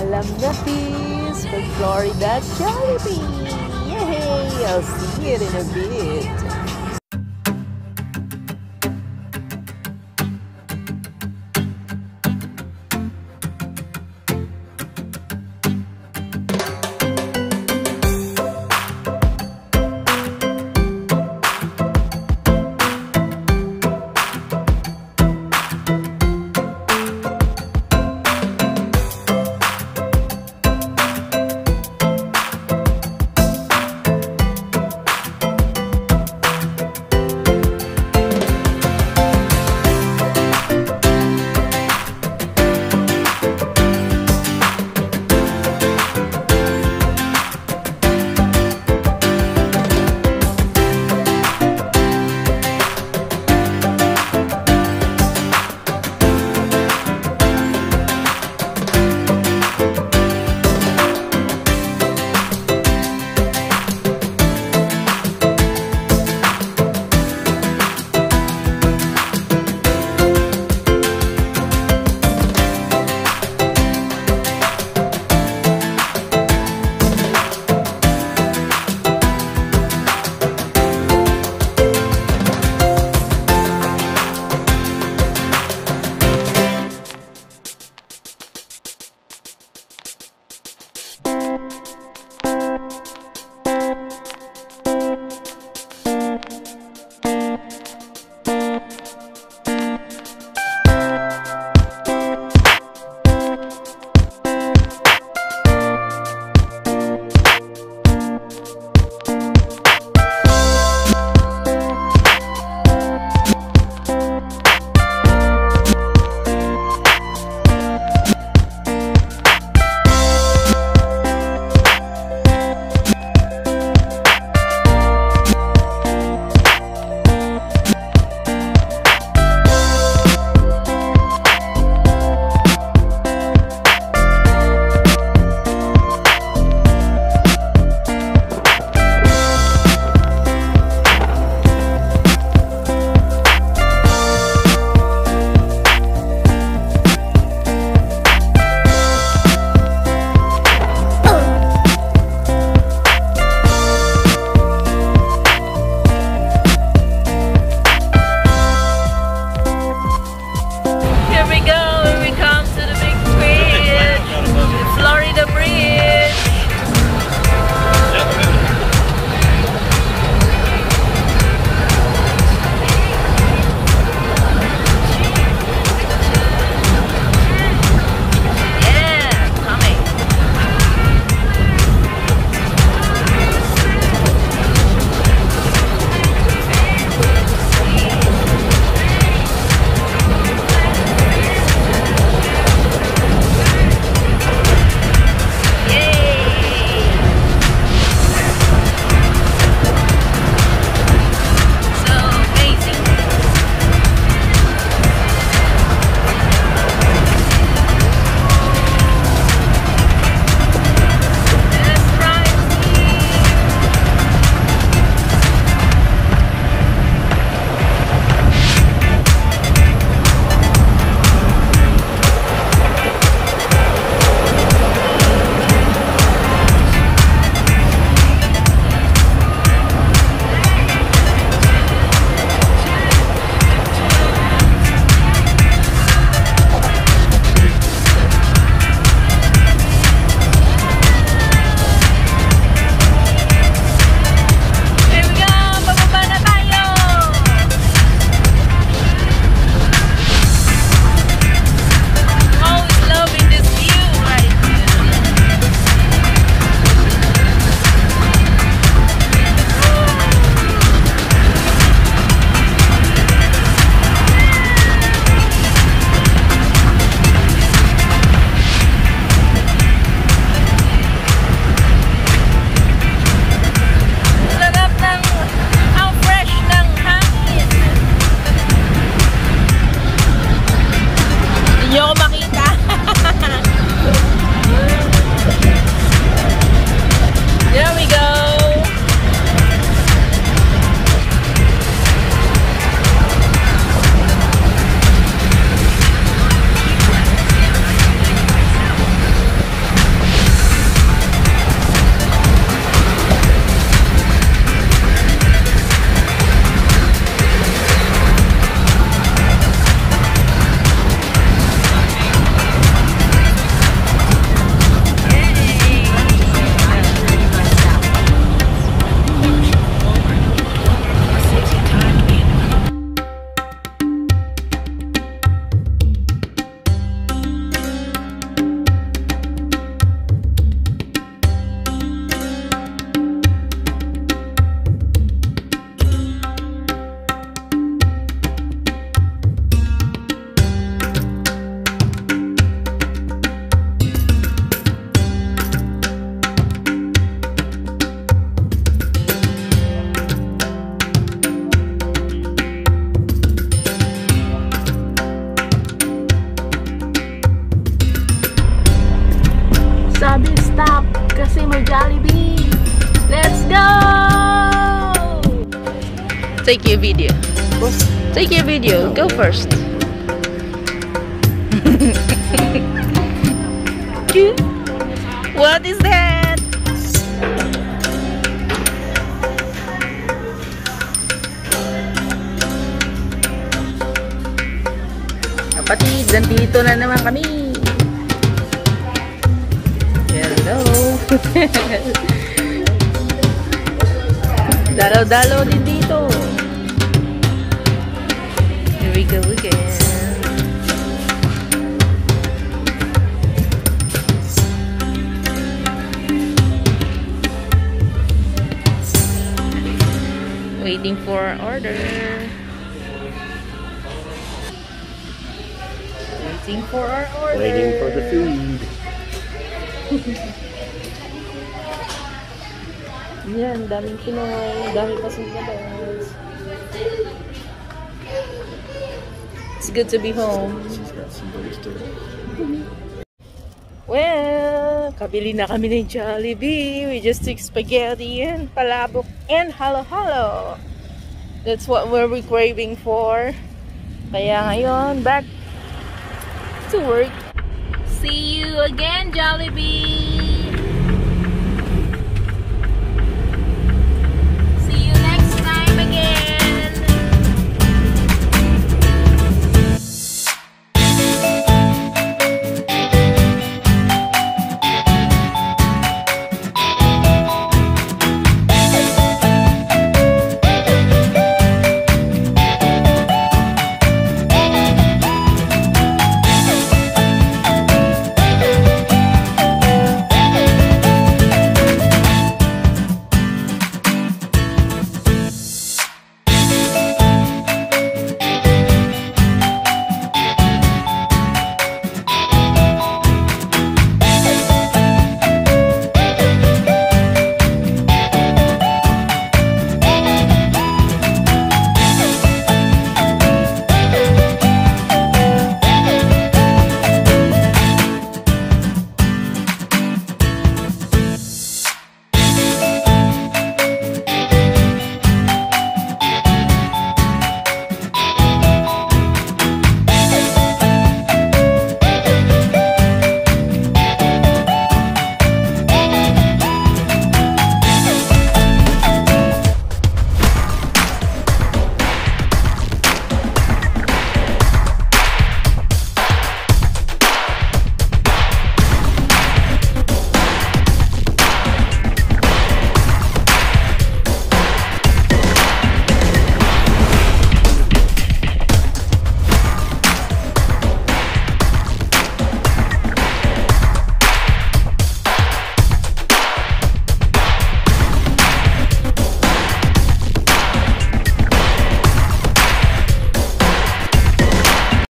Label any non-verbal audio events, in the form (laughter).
Alam nafis for Florida Jollibee. Yay! I'll see you in a bit. Take your video. Take your video. Go first. what is that? Kapatid, nandito na naman kami. Hello. (laughs) Dalaw-dalaw din dito. We go again. Waiting for our order. Waiting for our order. waiting for the food. (laughs) Yan, daming Pinoy. Dami pa Good to be home. Well, kabili na kami ng Jollibee. We just took spaghetti and palabok and halo-halo. That's what we're craving for. Kaya ngayon, back to work. See you again, Jollibee!